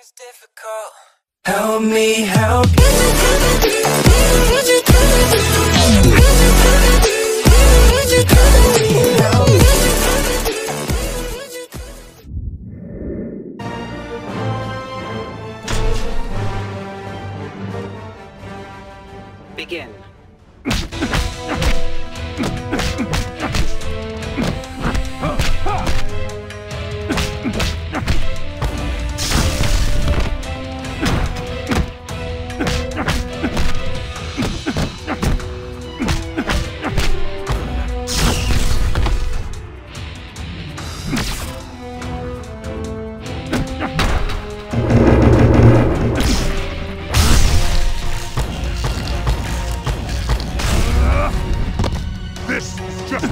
is difficult. Help me help Begin. This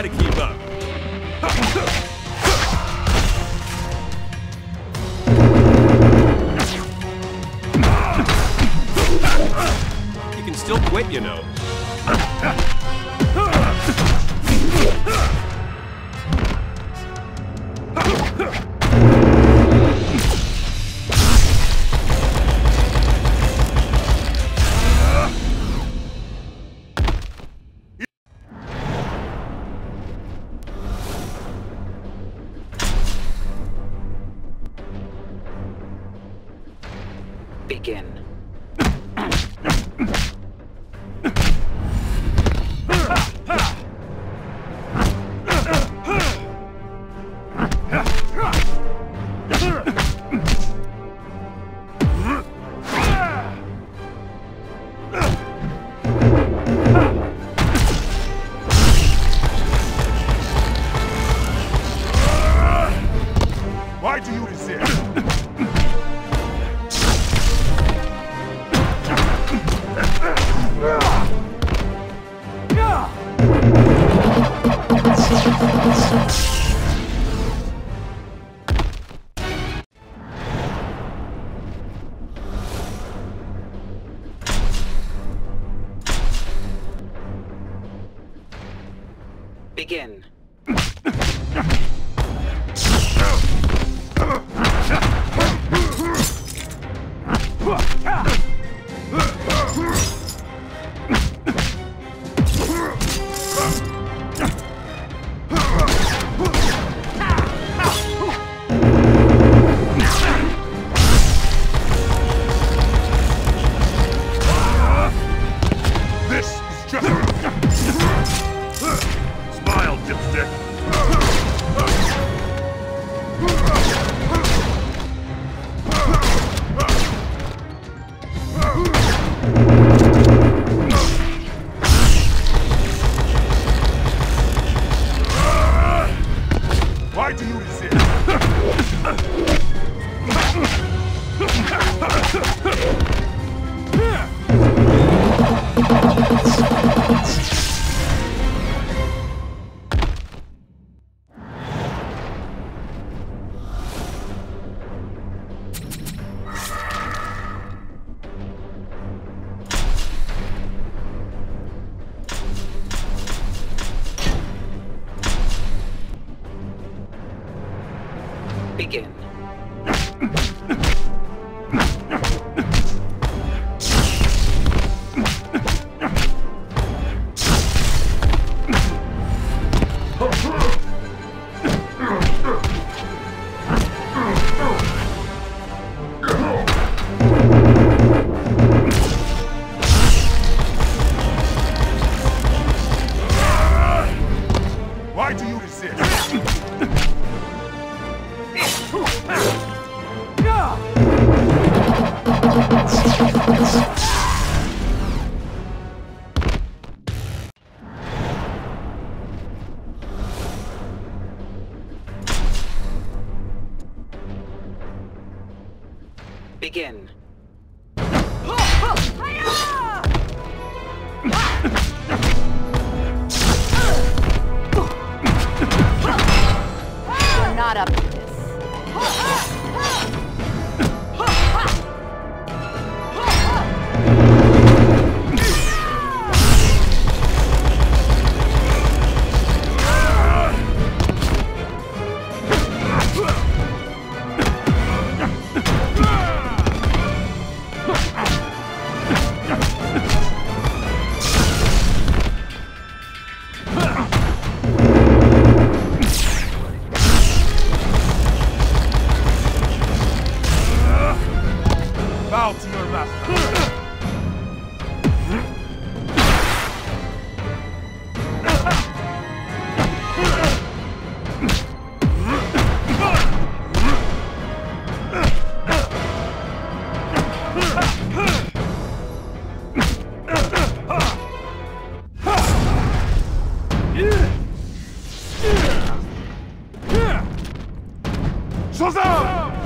Try to keep up. You can still quit, you know. Begin. Why do you resist? Begin. This is just... Why do you resist? Begin. bow to your master. Shazam!